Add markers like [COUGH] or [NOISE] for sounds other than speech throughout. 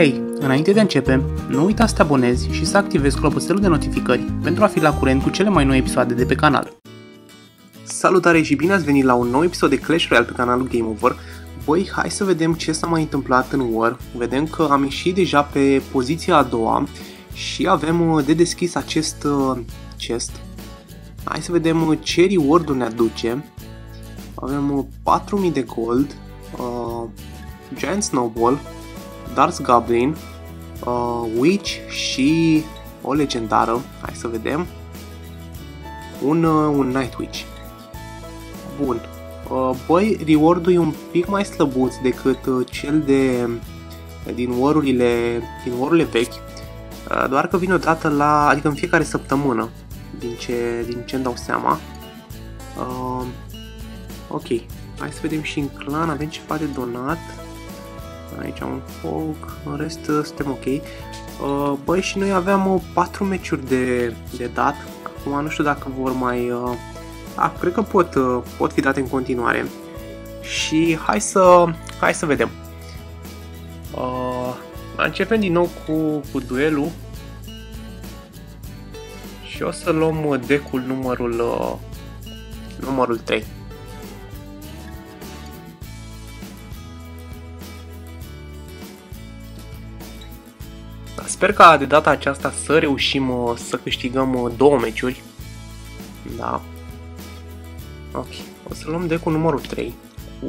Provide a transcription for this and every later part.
Hei, înainte de a începe, nu uita să te abonezi și să activezi clopoțelul de notificări pentru a fi la curent cu cele mai noi episoade de pe canal. Salutare și bine ați venit la un nou episod de Clash Royale pe canalul Game Over. Băi, hai să vedem ce s-a mai întâmplat în War. Vedem că am ieșit deja pe poziția a doua și avem uh, de deschis acest uh, chest. Hai să vedem uh, ce reward ne aduce. Avem 4000 de gold, uh, Giant Snowball, Darth Goblin, uh, Witch și o legendară. Hai să vedem. Un, uh, un Night Witch. Bun. Uh, băi, reward-ul e un pic mai slăbuț decât uh, cel de din warurile, din warurile vechi. Uh, doar că vine odată la, adică în fiecare săptămână, din ce, din ce îmi dau seama. Uh, ok, hai să vedem și în clan, avem ceva de donat. Aici un foc, în rest uh, suntem ok. Uh, băi, și noi aveam 4 uh, meciuri de, de dat. Acum nu știu dacă vor mai... A, cred că pot, pot fi date în continuare. Și hai să, hai să vedem. Uh, începem din nou cu, cu duelul. Și o să luăm decul numărul, uh, numărul 3. Sper ca de data aceasta să reușim uh, să câștigăm uh, două meciuri. Da. Ok. O să luăm de cu numărul 3. Cu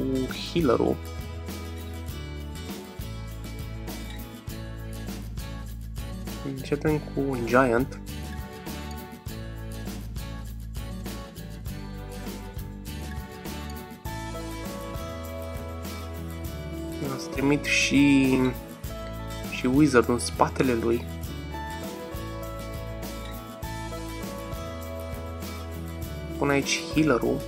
healer-ul. Începem cu un Giant. Să trimit și și Wizard în spatele lui. Pun aici healer-ul.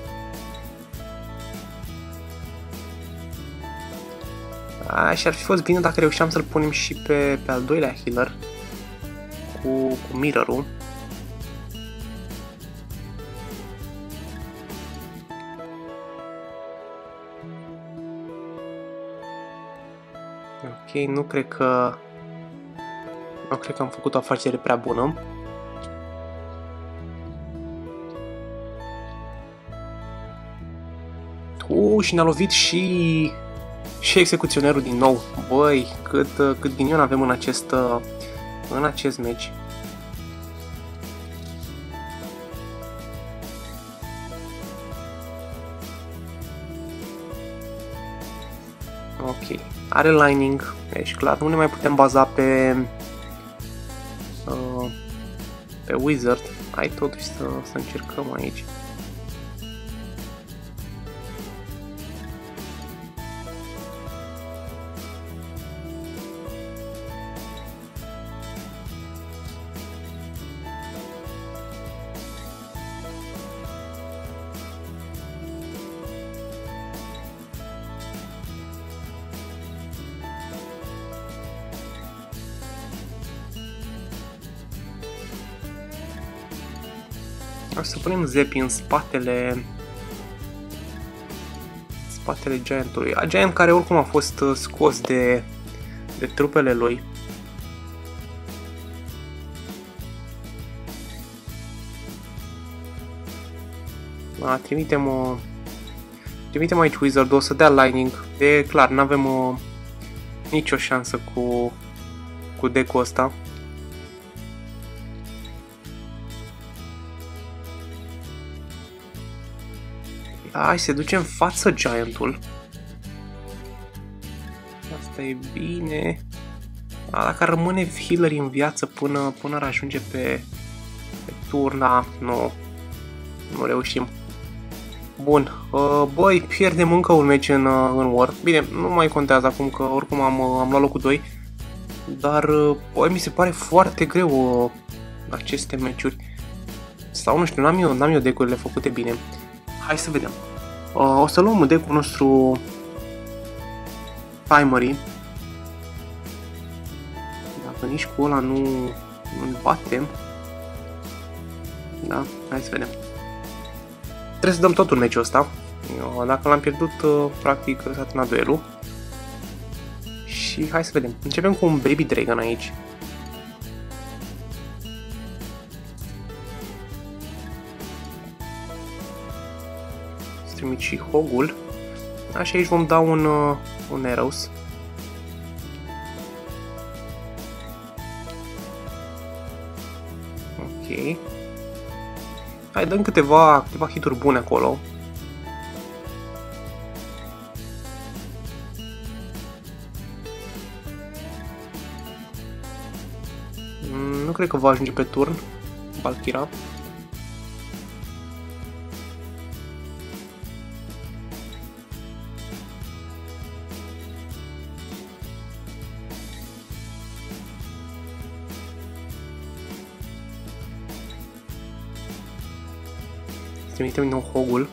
și ar fi fost bine dacă reușeam să-l punem și pe, pe al doilea healer cu, cu mirror-ul. Ok, nu cred că... Nu cred că am făcut o afacere prea bună. Uh, și ne-a lovit și... Și execuționerul din nou. Băi, cât, cât ghinion avem în acest, în acest meci. Ok are lining, deci clar, nu ne mai putem baza pe uh, pe wizard. Hai totuși să, să încercăm aici. O să punem Zepi în spatele spatele Giantului. A Giant care oricum a fost uh, scos de, de trupele lui. A, trimitem o... Trimitem aici Wizard, o să dea Lightning. De clar, nu avem o, nicio șansă cu, cu deck-ul ăsta. Hai, se duce în față Giantul. Asta e bine. A, dacă rămâne healer în viață până, până ar ajunge pe, pe turna, nu, nu reușim. Bun, uh, băi, pierdem încă un meci în, uh, în War. Bine, nu mai contează acum că oricum am, uh, am luat locul 2. Dar, uh, băi, mi se pare foarte greu uh, aceste meciuri. Sau nu știu, n-am eu, n-am eu decurile făcute bine. Hai să vedem. Uh, o să luăm deck-ul nostru primary. Dacă nici cu ăla nu îl batem. Da, hai să vedem. Trebuie să dăm tot un meciul ăsta. Dacă l-am pierdut, uh, practic s-a terminat duelul. Și și hai să vedem. Începem cu un Baby Dragon aici. Să trimit și Hogul. Așa aici vom da un, uh, un Eros. Ok. Hai, dăm câteva, câteva hituri bune acolo. Mm, nu cred că va ajunge pe turn Valkyra. Trimitem din nou Hogul.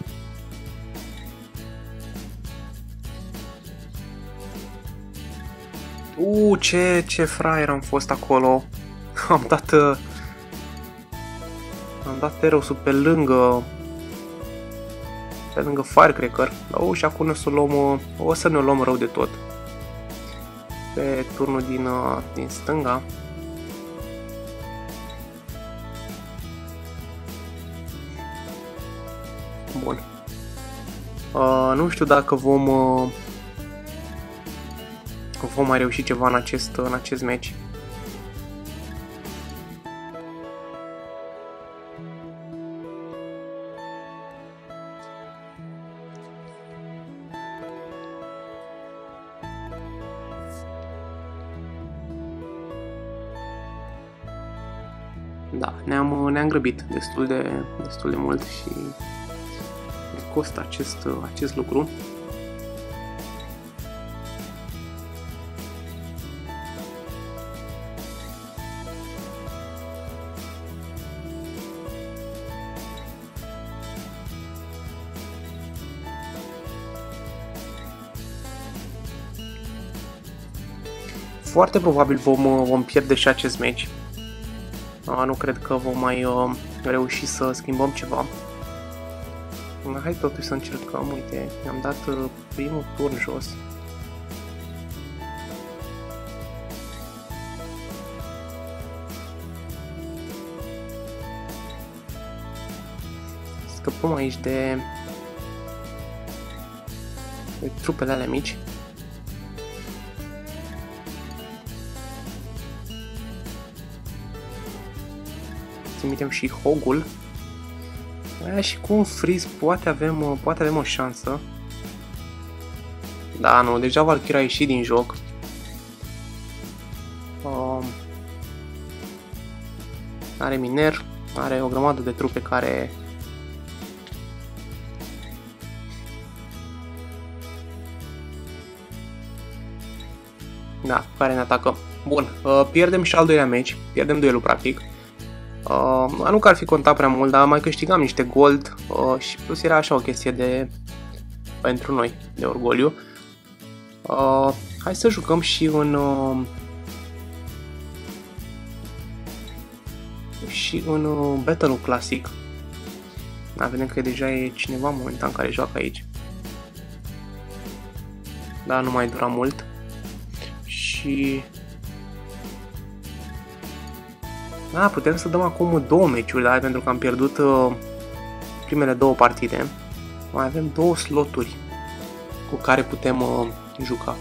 Uuu, ce, ce fraier am fost acolo. [LAUGHS] Am dat... Uh, am dat Erosul pe lângă... Pe lângă Firecracker. Oh, și acum o să, luăm, uh, o să ne luăm rău de tot. Pe turnul din, uh, din stânga. Uh, nu știu dacă vom uh, vom mai reuși ceva în acest, în acest match. Da, ne-am, ne-am grăbit destul de, destul de mult și costă acest, acest lucru. Foarte probabil vom, vom pierde și acest meci. Nu cred că vom mai uh, reuși să schimbăm ceva. Hai totuși să încercăm, uite, mi-am dat uh, primul turn jos. Scăpăm aici de, de trupele alea mici. Trimitem și Hogul. Aia și cu un freeze poate avem, uh, poate avem o șansă. Da, nu, deja Valkyra a ieșit din joc. Um, are miner, are o grămadă de trupe care Da, care ne atacă. Bun, uh, pierdem și al doilea meci, pierdem duelul practic. Uh, nu că ar fi contat prea mult, dar mai câștigam niște gold uh, și plus era așa o chestie de pentru noi, de orgoliu. Uh, hai să jucăm și în uh, și în uh, battle clasic. Da, vedem că deja e cineva momentan care joacă aici. Da, nu mai dura mult. Și Da, putem să dăm acum două meciuri, da, pentru că am pierdut uh, primele două partide. Mai avem două sloturi cu care putem uh, juca.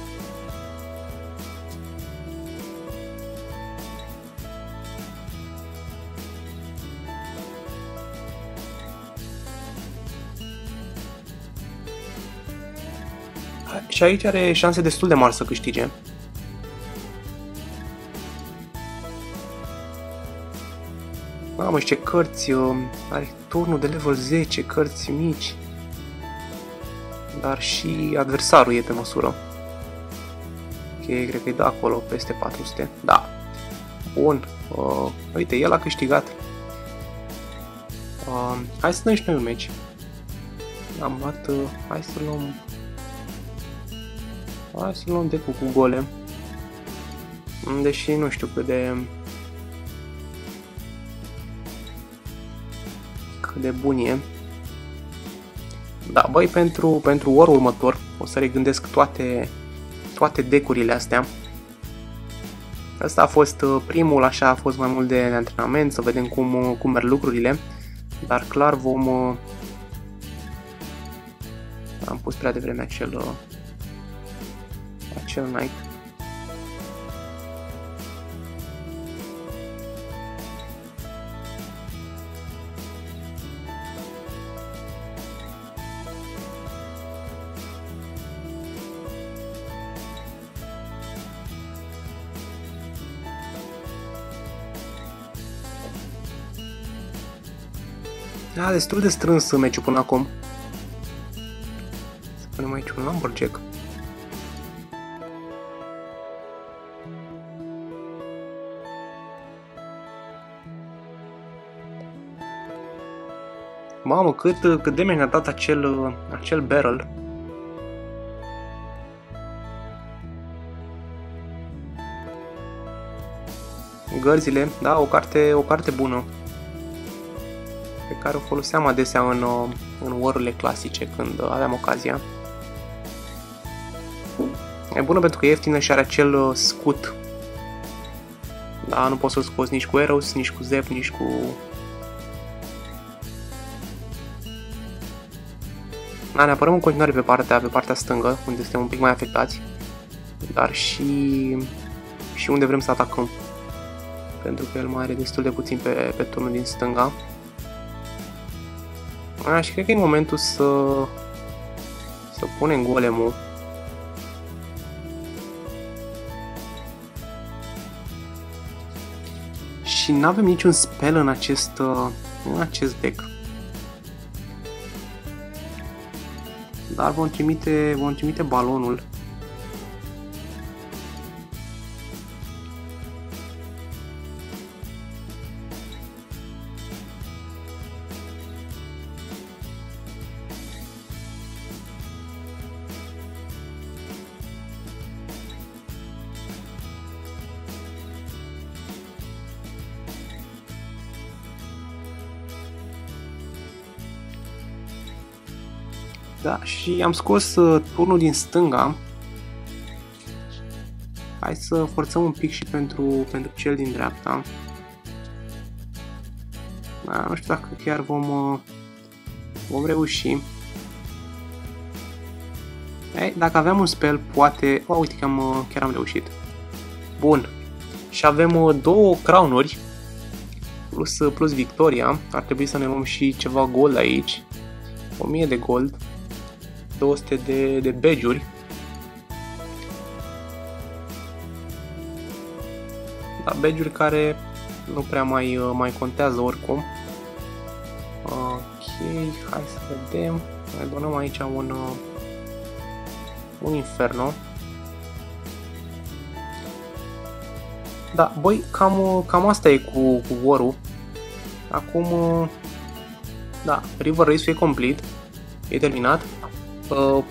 Și aici are șanse destul de mari să câștige. Mamă, ce cărți, uh, are turnul de level 10, cărți mici. Dar și adversarul e pe măsură. Ok, cred că e de acolo, peste 400. Da. Bun. Uh, uite, el a câștigat. Uh, hai să dăm și noi un meci. Am luat... Uh, hai să luăm... Hai să luăm decu cu golem. Deși nu știu cât de cât de bun e. Da, băi, pentru, pentru ori următor o să regândesc toate, toate decurile astea Asta a fost uh, primul, așa a fost mai mult de antrenament, să vedem cum, uh, cum merg lucrurile. Dar clar vom... Uh, am pus prea devreme acel... acel night. Da, destul de strâns meciul până acum. Să punem aici un Lumberjack. Mamă, cât, cât de mi-a dat acel, acel barrel. Gărzile, da, o carte, o carte bună pe care o foloseam adesea în, uh, în war clasice când aveam ocazia. E bună pentru că e ieftină și are acel uh, scut. Da, nu poți să-l scoți nici cu Eros, nici cu Zep, nici cu... Da, ne apărăm în continuare pe partea, pe partea stângă, unde suntem un pic mai afectați, dar și, și unde vrem să atacăm. Pentru că el mai are destul de puțin pe, pe turnul din stânga. Aș, și cred că e momentul să... Să punem golemul. Și nu avem niciun spell în acest, în acest deck. Dar vom trimite, vom trimite balonul. Da, și am scos uh, turnul din stânga. Hai să forțăm un pic și pentru, pentru cel din dreapta. Da, nu știu dacă chiar vom, uh, vom reuși. Ei, dacă aveam un spell, poate... Oh, uite că am, uh, chiar am reușit. Bun. Și avem uh, două crownuri plus, uh, plus victoria. Ar trebui să ne luăm și ceva gold aici. 1000 de gold. 200 de, de badge-uri. Da, badge care nu prea mai, uh, mai contează oricum. Ok, hai să vedem. Ne donăm aici un, uh, un inferno. Da, băi, cam, uh, cam asta e cu, cu war Acum, da, River Race e complet. E terminat.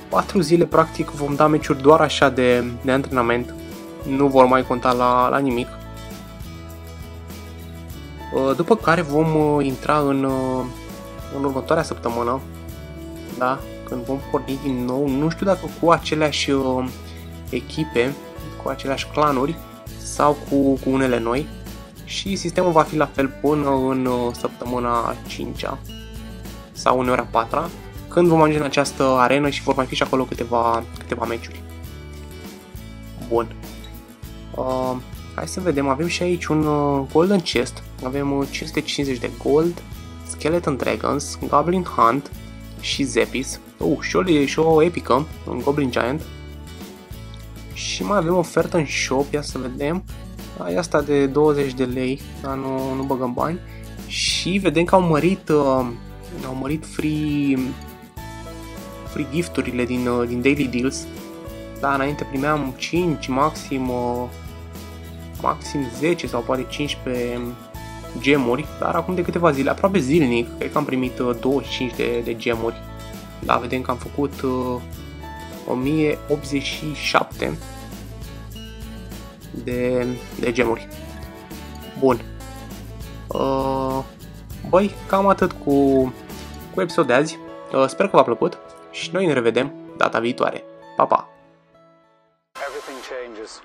4 uh, zile practic vom da meciuri doar așa de, de antrenament, nu vor mai conta la, la nimic. Uh, după care vom uh, intra în, în următoarea săptămână, da? când vom porni din nou, nu știu dacă cu aceleași echipe, cu aceleași clanuri sau cu, cu unele noi și sistemul va fi la fel până în săptămâna 5 sau uneori a 4 când vom ajunge în această arenă și vor mai fi și acolo câteva, câteva meciuri. Bun. Uh, hai să vedem, avem și aici un uh, Golden Chest, avem uh, 550 de gold, Skeleton Dragons, Goblin Hunt și Zepis. Uh, și o, și o epică, un Goblin Giant. Și mai avem ofertă în shop, ia să vedem. E asta de 20 de lei, dar nu, nu băgăm bani. Și vedem că au mărit, uh, au mărit free free gifturile din, uh, din Daily Deals. Da, înainte primeam 5, maxim, uh, maxim 10 sau poate 15 gemuri, dar acum de câteva zile, aproape zilnic, cred că am primit 25 uh, de, de gemuri. Da, vedem că am făcut 1087 de, de gemuri. Bun. băi, cam atât cu, cu episodul de azi. sper că v-a plăcut și noi ne revedem data viitoare. Pa, pa! Everything changes.